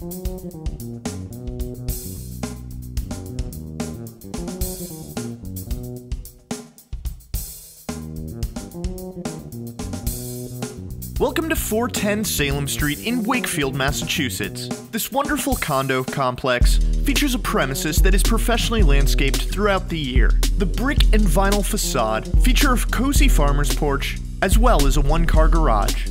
Welcome to 410 Salem Street in Wakefield, Massachusetts. This wonderful condo complex features a premises that is professionally landscaped throughout the year. The brick and vinyl facade feature a cozy farmer's porch as well as a one car garage.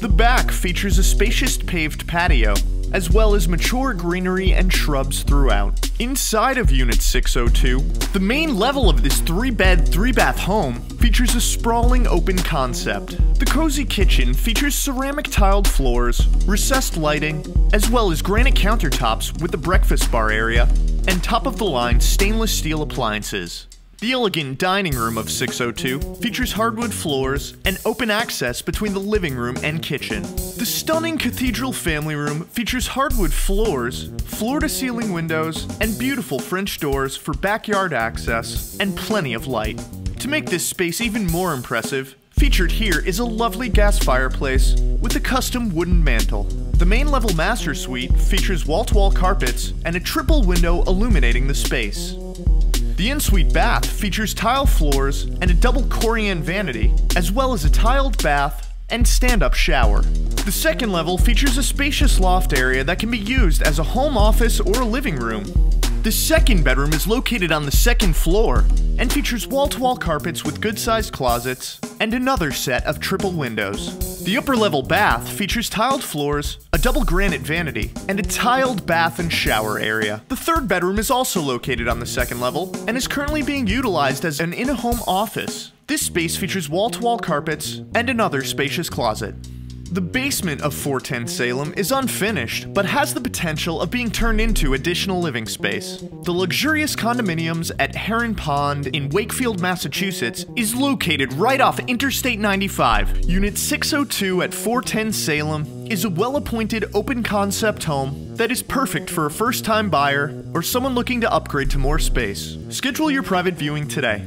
The back features a spacious paved patio as well as mature greenery and shrubs throughout. Inside of Unit 602, the main level of this three bed, three bath home features a sprawling open concept. The cozy kitchen features ceramic tiled floors, recessed lighting, as well as granite countertops with a breakfast bar area, and top of the line stainless steel appliances. The elegant dining room of 602 features hardwood floors and open access between the living room and kitchen. The stunning cathedral family room features hardwood floors, floor to ceiling windows, and beautiful French doors for backyard access and plenty of light. To make this space even more impressive, featured here is a lovely gas fireplace with a custom wooden mantel. The main level master suite features wall to wall carpets and a triple window illuminating the space. The in-suite bath features tile floors and a double Corian vanity, as well as a tiled bath and stand-up shower. The second level features a spacious loft area that can be used as a home office or a living room. The second bedroom is located on the second floor and features wall-to-wall carpets with good-sized closets and another set of triple windows. The upper level bath features tiled floors, a double granite vanity, and a tiled bath and shower area. The third bedroom is also located on the second level and is currently being utilized as an in-home office. This space features wall-to-wall carpets and another spacious closet. The basement of 410 Salem is unfinished, but has the potential of being turned into additional living space. The luxurious condominiums at Heron Pond in Wakefield, Massachusetts is located right off Interstate 95. Unit 602 at 410 Salem is a well-appointed open concept home that is perfect for a first-time buyer or someone looking to upgrade to more space. Schedule your private viewing today.